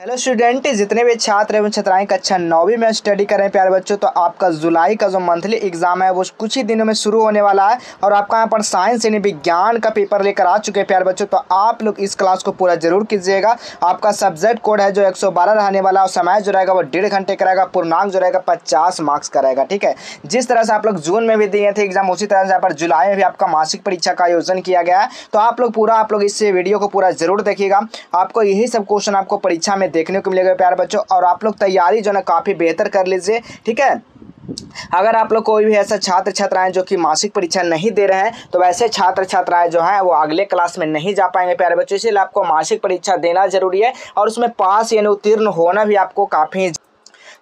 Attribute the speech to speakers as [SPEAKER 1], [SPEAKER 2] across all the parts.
[SPEAKER 1] Hello student जितने भी छात्र एवं छात्राएँ कक्षा नौवीं में स्टडी कर रहे हैं, प्यारे बच्चों तो आपका जुलाई का जो मंथली एग्ज़ाम है, वो कुछ ही दिनों में शुरू होने वाला है और आपका यहाँ पर साइंस यानी विज्ञान का पेपर लेकर आ चुके हैं, प्यारे बच्चों। तो आप लोग इस क्लास को पूरा ज़रूर कीजिएगा। आपका सब्जेक्ट कोड है जो एक सौ बारह रहने वाला और समय जो रहेगा वो डेढ़ घंटे कराएगा पूर्णांक जो रहेगा पचास मार्क्स कराएगा ठीक है? जिस तरह से आप लोग जून में भी दिए थे एग्ज़ाम उसी तरह से यहाँ पर जुलाई में भी आपका मासिक परीक्षा का आयोजन किया गया है। तो आप लोग पूरा, आप लोग इस वीडियो को पूरा ज़रूर देखिएगा। आपको यही सब क्वेश्चन आपको परीक्षा में देखने को मिलेगा, प्यारे बच्चों, और आप लोग तैयारी जो है काफ़ी बेहतर कर लीजिए, ठीक है? अगर आप लोग कोई भी ऐसा छात्र छात्राएँ जो कि मासिक परीक्षा नहीं दे रहे हैं तो वैसे छात्र छात्राएँ जो हैं, वो अगले क्लास में नहीं जा पाएँगे, प्यारे बच्चों। इसीलिए आपको मासिक परीक्षा देना ज़रूरी है, और उसमें पास यानी उत्तीर्ण होना भी आपको काफ़ी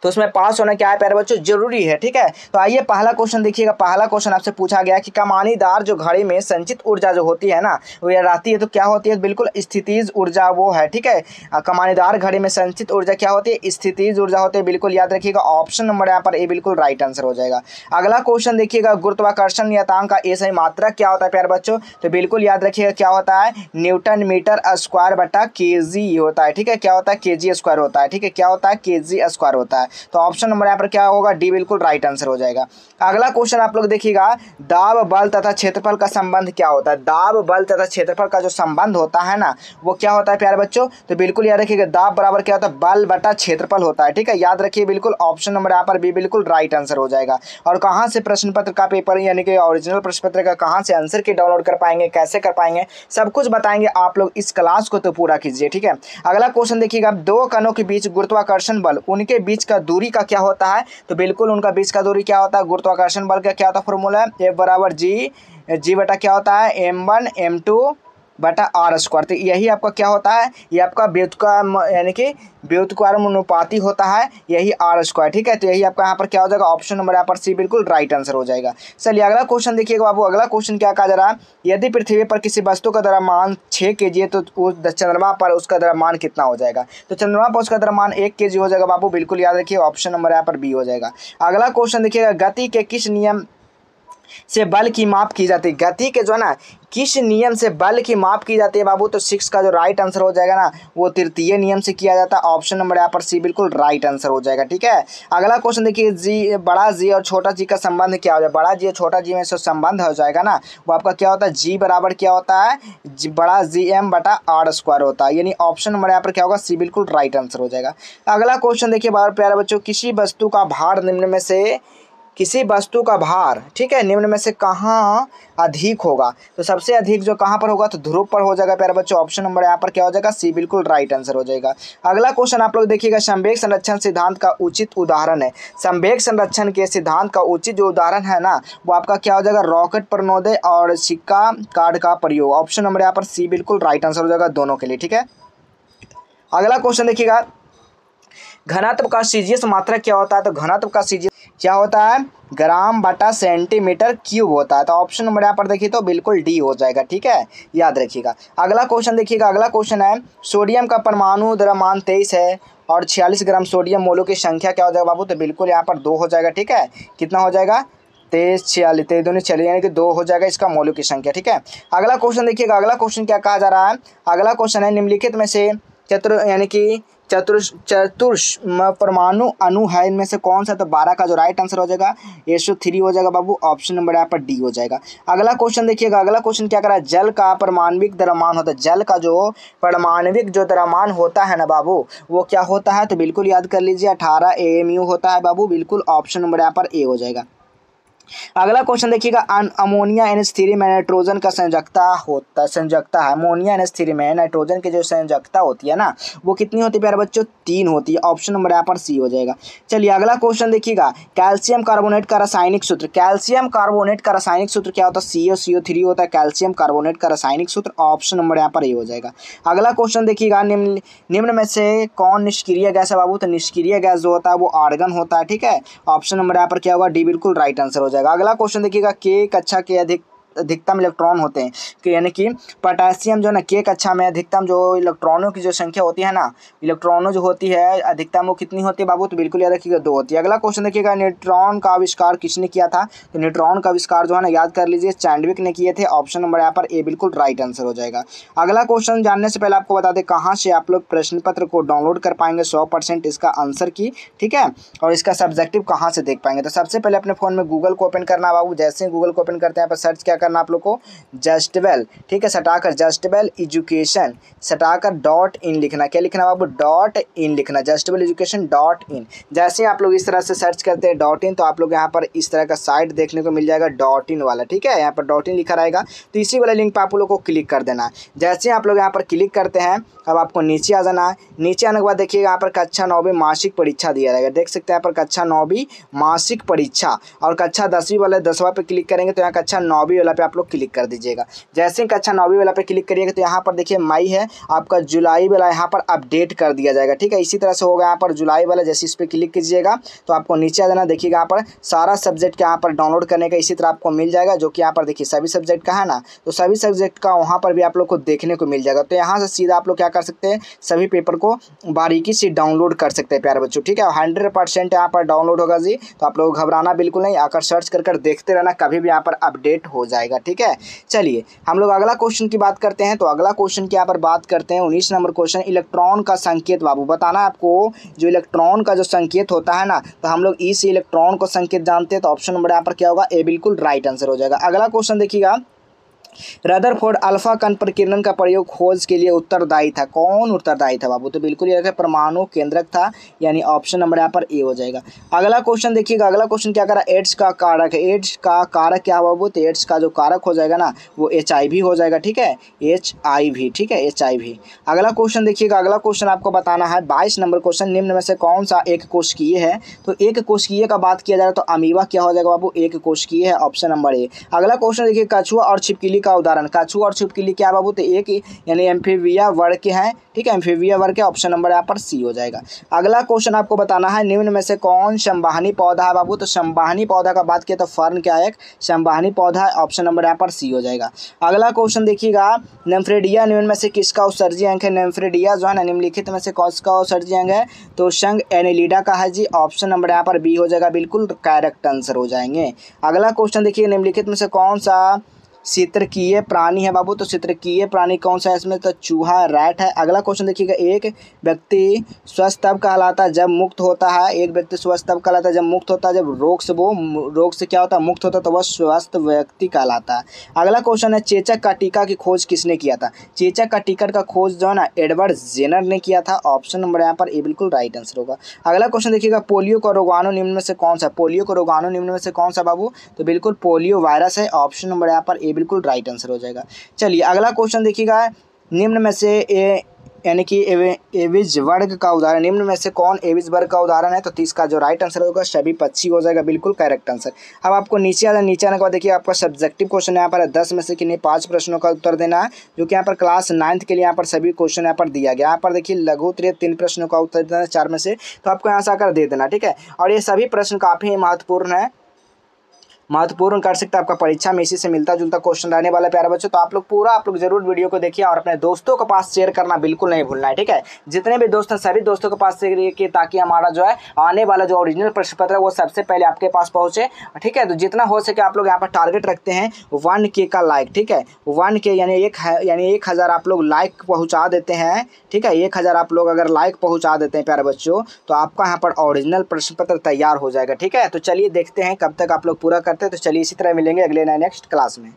[SPEAKER 1] तो उसमें पास होना क्या है प्यारे बच्चों? ज़रूरी है, ठीक है? तो आइए पहला क्वेश्चन देखिएगा। पहला क्वेश्चन आपसे पूछा गया कि कमानीदार जो घड़ी में संचित ऊर्जा जो होती है ना, वो रहती है तो क्या होती है? बिल्कुल स्थितिज ऊर्जा वो है, ठीक है? कमानीदार घड़ी में संचित ऊर्जा क्या होती है? स्थितिज ऊर्जा होती है, बिल्कुल याद रखिएगा। ऑप्शन नंबर यहाँ पर ए बिल्कुल राइट आंसर हो जाएगा। अगला क्वेश्चन देखिएगा, गुरुत्वाकर्षण नियतांक का ए सही मात्रा क्या होता है प्यारे बच्चों? तो बिल्कुल याद रखिएगा, क्या होता है? न्यूटन मीटर स्क्वायर बटा के होता है, ठीक है? क्या होता है? के स्क्वायर होता है, ठीक है? क्या होता है? के स्क्वायर होता है। तो ऑप्शन नंबर यहाँ पर क्या होगा? डी बिल्कुल राइट आंसर हो जाएगा। अगला क्वेश्चन आप लोग देखिएगा, दाब, बल तथा क्षेत्रफल का संबंध क्या होता है? दाब, बल तथा क्षेत्रफल का जो संबंध होता है ना, वो क्या होता है प्यारे बच्चों? तो बिल्कुल याद रखिएगा, दाब बराबर क्या होता है? बल बटा क्षेत्रफल होता है, ठीक है? याद रखिए बिल्कुल ऑप्शन नंबर यहाँ पर भी बिल्कुल राइट आंसर हो जाएगा। और कहाँ से प्रश्न पत्र का पेपर यानी कि ओरिजिनल प्रश्न पत्र का, कहाँ से आंसर की डाउनलोड कर पाएँगे, कैसे कर पाएँगे, सब कुछ बताएँगे आप लोग इस क्लास को तो पूरा कीजिए, ठीक है? अगला क्वेश्चन देखिएगा, दो कणों के बीच गुरुत्वाकर्षण बल, उनके बीच का दूरी का क्या होता है? तो बिल्कुल उनका बीच का दूरी क्या होता है? गुरुत्वाकर्षण बल का क्या होता है? फॉर्मूला एफ़ बराबर जी जी बटा क्या होता है? एम वन एम टू बटा आर स्क्वायर। तो यही आपका क्या होता है? ये आपका व्युत्कार यानी कि व्युत्कार अनुपाति होता है, यही आर स्क्वायर, ठीक है? तो यही आपका यहाँ पर क्या हो जाएगा? ऑप्शन नंबर यहाँ पर सी बिल्कुल राइट आंसर हो जाएगा। चलिए, अगला क्वेश्चन देखिएगा बाबू। अगला क्वेश्चन क्या कहा जा रहा है? यदि पृथ्वी पर किसी वस्तु का द्रव्यमान छः के जी है तो चंद्रमा पर उसका द्रव्यमान कितना हो जाएगा? तो चंद्रमा पर उसका द्रव्यमान एक के जी हो जाएगा बाबू। बिल्कुल याद रखिए, ऑप्शन नंबर यहाँ पर बी हो जाएगा। अगला क्वेश्चन देखिएगा, गति के किस नियम से बल की माप की जाती है। गति के जो है ना, किस नियम से बल की माप की जाती है बाबू तो सिक्स का जो राइट आंसर हो जाएगा ना, वो तृतीय नियम से किया जाता है। ऑप्शन नंबर यहाँ पर सी बिल्कुल राइट आंसर हो जाएगा, ठीक है? अगला क्वेश्चन देखिए जी बड़ा जी और छोटा जी का संबंध क्या हो जाए? बड़ा जी और छोटा जी में से संबंध हो जाएगा ना, वो आपका क्या होता है? जी बराबर क्या होता है? बड़ा जी एम बटा आर स्क्वायर होता है। यानी ऑप्शन नंबर यहाँ पर क्या होगा? सी बिल्कुल राइट आंसर हो जाएगा। अगला क्वेश्चन देखिए बार प्यारे बच्चों, किसी वस्तु का भार निम्न में से किसी वस्तु का भार, ठीक है, निम्न में से कहाँ अधिक होगा? तो सबसे अधिक जो कहाँ पर होगा? तो ध्रुव पर हो जाएगा प्यारे बच्चों। ऑप्शन नंबर यहाँ पर क्या हो जाएगा? सी बिल्कुल राइट आंसर हो जाएगा। अगला क्वेश्चन आप लोग देखिएगा, संवेग संरक्षण सिद्धांत का उचित उदाहरण है। संवेग संरक्षण के सिद्धांत का उचित जो उदाहरण है ना, वो आपका क्या हो जाएगा? रॉकेट प्रणोदय और सिक्का कार्ड का प्रयोग। ऑप्शन नंबर यहाँ पर सी बिल्कुल राइट आंसर हो जाएगा दोनों के लिए, ठीक है? अगला क्वेश्चन देखिएगा। घनत्व का सीजियस मात्रा क्या होता है? तो घनत्व का सीजियस क्या होता है? ग्राम बटा सेंटीमीटर क्यूब होता है। तो ऑप्शन नंबर यहाँ पर देखिए तो बिल्कुल डी हो जाएगा, ठीक है? याद रखिएगा। अगला क्वेश्चन देखिएगा, अगला क्वेश्चन है सोडियम का परमाणु द्रव्यमान तेईस है और छियालीस ग्राम सोडियम मोलों की संख्या क्या हो जाएगा बाबू? तो बिल्कुल यहाँ पर दो हो जाएगा, ठीक है? कितना हो जाएगा? तेईस, छियालीस, तेईस दोनों छियालीस, यानी कि दो हो जाएगा इसका मौलों की संख्या, ठीक है? अगला क्वेश्चन देखिएगा, अगला क्वेश्चन क्या कहा जा रहा है? अगला क्वेश्चन है, निम्नलिखित में से चतुर, यानी कि चतुर्श चतुर्श परमाणु अणु है, इनमें से कौन सा? तो बारह का जो राइट आंसर हो जाएगा एसो थ्री हो जाएगा बाबू ऑप्शन नंबर यहाँ पर डी हो जाएगा। अगला क्वेश्चन देखिएगा, अगला क्वेश्चन क्या करा? जल का परमाणविक द्रव्यमान होता है, जल का जो परमाणविक जो द्रव्यमान होता है ना बाबू, वो क्या होता है? तो बिल्कुल याद कर लीजिए, अठारह ए होता है बाबू, बिल्कुल ऑप्शन नंबर यहाँ पर ए हो जाएगा। अगला क्वेश्चन देखिएगा अमोनिया एन एच थ्री में नाइट्रोजन का संयोजकता होता है संयोजकता है। अमोनिया एन एच थ्री में नाइट्रोजन की जो संयोजकता होती है ना, वो कितनी होती है प्यारे बच्चों? तीन होती है। ऑप्शन नंबर यहाँ पर सी हो जाएगा। चलिए अगला क्वेश्चन देखिएगा। कैल्शियम कार्बोनेट का रासायनिक सूत्र। कैल्शियम कार्बोनेट का रासायनिक सूत्र क्या होता है? सी ओ सी थ्री होता है। कैल्शियम कार्बोनेट का रासायनिक सूत्र। ऑप्शन नंबर यहाँ पर ये हो जाएगा। अगला क्वेश्चन देखिएगा। निम्न निम्न में से कौन निष्क्रिय गैस है बाबू? तो निष्क्रिय गैस जो होता है, वो आर्गन होता है, ठीक है? ऑप्शन नंबर यहाँ पर क्या होगा? डी बिल्कुल राइट आंसर हो जाएगा। अगला क्वेश्चन देखिएगा के कक्षा के अधिक अधिकतम इलेक्ट्रॉन होते हैं। कि यानी कि पोटासियम जो ना के कक्षा में अधिकतम जो इलेक्ट्रॉनों की जो संख्या होती है ना, इलेक्ट्रॉनों जो होती है, अधिकतम वो कितनी होती है बाबू? तो बिल्कुल याद रखिएगा, दो होती है। अगला क्वेश्चन देखिएगा, न्यूट्रॉन का आविष्कार किसने किया था? तो न्यूट्रॉन का आविष्कार जो है ना, याद कर लीजिए चैंडविक ने किए थे। ऑप्शन नंबर यहाँ पर ए बिल्कुल राइट आंसर हो जाएगा। अगला क्वेश्चन जानने से पहले आपको बता दें, कहाँ से आप लोग प्रश्न पत्र को डाउनलोड कर पाएँगे? सौ परसेंट इसका आंसर की, ठीक है? और इसका सब्जेक्टिव कहाँ से देख पाएँगे? तो सबसे पहले अपने फ़ोन में गूगल को ओपन करना बाबू। जैसे ही गूगल को ओपन करते हैं पर सर्च क्या करना आप लोग को? जस्टवेल ठीक है? सटाकर जस्टवेल एजुकेशन, सटाकर डॉट इन लिखना। क्या लिखना बाबू? डॉट इन लिखना। Justwell education dot in. जैसे आप लोग इस तरह से सर्च करते हैं डॉट इन तो आप लोग यहाँ पर इस तरह का साइट देखने को मिल जाएगा डॉट इन वाला, ठीक है? यहाँ पर डॉट इन लिखा रहेगा। तो इसी वाले लिंक पर आप लोग को क्लिक कर देना। है जैसे आप लोग यहाँ पर क्लिक करते हैं, अब आपको नीचे आ जाना है। नीचे आने के बाद देखिएगा यहाँ पर कक्षा नौवीं मासिक परीक्षा दिया रहेगा। देख सकते हैं यहाँ पर कक्षा नौवीं मासिक परीक्षा और कक्षा दसवीं वाले दसवा पर क्लिक करेंगे तो यहाँ कक्षा नौवीं वाला पे आप लोग क्लिक कर दीजिएगा। जैसे ही कक्षा नौवीं वाला पे क्लिक करिएगा तो यहाँ पर देखिए मई है, आपका जुलाई वाला यहाँ पर अपडेट कर दिया जाएगा, ठीक है? इसी तरह से होगा यहाँ पर जुलाई वाला, जैसे इस पर क्लिक कीजिएगा तो आपको नीचे आ जाना, देखिएगा यहाँ पर सारा सब्जेक्ट यहाँ पर डाउनलोड करने का इसी तरह आपको मिल जाएगा, जो कि यहाँ पर देखिए सभी सब्जेक्ट का है ना? तो सभी सब्जेक्ट का वहाँ पर भी आप लोग को देखने को मिल जाएगा। तो यहाँ से सीधा आप लोग क्या कर सकते हैं, सभी पेपर को बारीकी से डाउनलोड कर सकते हैं, प्यारे बच्चों, ठीक है? हंड्रेड परसेंट यहाँ पर डाउनलोड होगा जी तो आप लोग घबराना बिल्कुल नहीं, आकर सर्च कर कर देखते रहना, कभी भी यहाँ पर अपडेट हो जाएगा ठीक है? चलिए, हम लोग अगला क्वेश्चन की बात करते हैं तो अगला क्वेश्चन की यहाँ पर बात करते हैं, उन्नीस नंबर क्वेश्चन इलेक्ट्रॉन का संकेत बाबू। बताना आपको, जो इलेक्ट्रॉन का जो संकेत होता है ना तो हम लोग ई से इलेक्ट्रॉन को संकेत जानते हैं तो ऑप्शन नंबर यहाँ पर क्या होगा? ए बिल्कुल राइट आंसर हो जाएगा। अगला क्वेश्चन देखिएगा। रदरफोर्ड अल्फ़ा कण प्रकीर्णन का प्रयोग खोज के लिए उत्तरदायी था। कौन उत्तरदायी था बाबू? तो बिल्कुल ये परमाणु केंद्रक था, यानी ऑप्शन नंबर यहाँ पर ए हो जाएगा। अगला क्वेश्चन देखिएगा। अगला क्वेश्चन क्या करा एड्स का कारक। है एड्स का कारक क्या बाबू? तो एड्स का जो कारक हो जाएगा ना, वो एच हो जाएगा, ठीक है? एच ठीक है? एच अगला क्वेश्चन देखिएगा। अगला क्वेश्चन आपको बताना है, बाईस नंबर क्वेश्चन निम्न में से कौन सा एक कोशिकीय है? तो एक कोशिकीय का बात किया जाए तो अमीवा क्या हो जाएगा बाबू? एक कोशिकीय है ऑप्शन नंबर ए अगला क्वेश्चन देखिए, कछुआ और छिपकली का उदाहरण। कछुआ और छिपकली क्या बाबू तो एक यानी एम्फीविया वर्ग के हैं, ठीक है? एम्फीविया वर्ग के ऑप्शन नंबर यहाँ पर सी हो जाएगा। अगला क्वेश्चन आपको बताना है, निम्न में से कौन संवाहनी पौधा है बाबू? तो संवाहनी पौधा का बात किया तो फर्न क्या है? संवाहनी पौधा ऑप्शन नंबर यहाँ पर सी हो जाएगा। अगला क्वेश्चन देखिएगा, नेम्फ्रेडिया निम्न में से किसका उत्सर्जी अंक है? नेम्फ्रेडिया जो है ना, निम्नलिखित में से कौन का उत्सर्जी अंक है? तो संघ एनिलीडा का है जी ऑप्शन नंबर यहाँ पर बी हो जाएगा, बिल्कुल करेक्ट आंसर हो जाएँगे। अगला क्वेश्चन देखिए, निम्नलिखित में से कौन सा चित्रकीय प्राणी है बाबू तो चित्रकीय प्राणी कौन सा है? इसमें तो चूहा, रैट है। अगला क्वेश्चन देखिएगा। एक व्यक्ति स्वस्थ तब कहलाता है जब मुक्त होता है। एक व्यक्ति स्वस्थ तब कहलाता है जब मुक्त होता है। जब रोग से, वो रोग से क्या होता है? मुक्त होता है तो वह स्वस्थ व्यक्ति कहलाता है। अगला क्वेश्चन है, चेचक का टीका की खोज किसने किया था? चेचक का टिकट का खोज जो है ना, एडवर्ड जेनर ने किया था। ऑप्शन नंबर यहाँ पर ए बिल्कुल राइट आंसर होगा। अगला क्वेश्चन देखिएगा, पोलियो का रोगाणु निम्न में से कौन सा पोलियो का रोगाणु निम्न में से कौन सा बाबू? तो बिल्कुल पोलियो वायरस है। ऑप्शन नंबर यहाँ पर ए बिल्कुल राइट आंसर हो जाएगा। चलिए, अगला क्वेश्चन देखिएगा। निम्न में से ए, यानी कि एविज वर्ग का उदाहरण। निम्न में से कौन एविज वर्ग का उदाहरण है? तो तीस का जो राइट आंसर होगा, सभी पच्ची हो जाएगा। बिल्कुल करेक्ट आंसर अब आपको नीचे आना, नीचे आने के बाद देखिए, आपका सब्जेक्टिव क्वेश्चन यहाँ पर है दस में से किन्हीं पाँच प्रश्नों का उत्तर देना है जो कि यहाँ पर क्लास नाइन्थ के लिए यहाँ पर सभी क्वेश्चन यहाँ पर दिया गया। यहाँ पर देखिए, लघु त्रिय तीन प्रश्नों का उत्तर देना, चार में से। तो आपको यहाँ से आकर दे देना, ठीक है? और ये सभी प्रश्न काफ़ी महत्वपूर्ण है। महत्वपूर्ण कर सकता है आपका परीक्षा में इसी से मिलता जुलता क्वेश्चन रहने वाला प्यारे बच्चों। तो आप लोग पूरा, आप लोग ज़रूर वीडियो को देखिए और अपने दोस्तों के पास शेयर करना बिल्कुल नहीं भूलना है, ठीक है? जितने भी दोस्त हैं, सभी दोस्तों के पास शेयर किए ताकि हमारा जो है, आने वाला जो ओरिजिनल प्रश्न पत्र है, वो सबसे पहले आपके पास पहुँचे, ठीक है? तो जितना हो सके आप लोग यहाँ पर टारगेट रखते हैं वन के का लाइक ठीक है? वन के यानी एक यानी एक हज़ार आप लोग लाइक पहुँचा देते हैं, ठीक है? एक हज़ार आप लोग अगर लाइक पहुँचा देते हैं, प्यारे बच्चों तो आपका यहाँ पर ओरिजिनल प्रश्न पत्र तैयार हो जाएगा, ठीक है? तो चलिए देखते हैं कब तक आप लोग पूरा करते हैं तो चलिए इसी तरह मिलेंगे अगले नए नेक्स्ट क्लास में।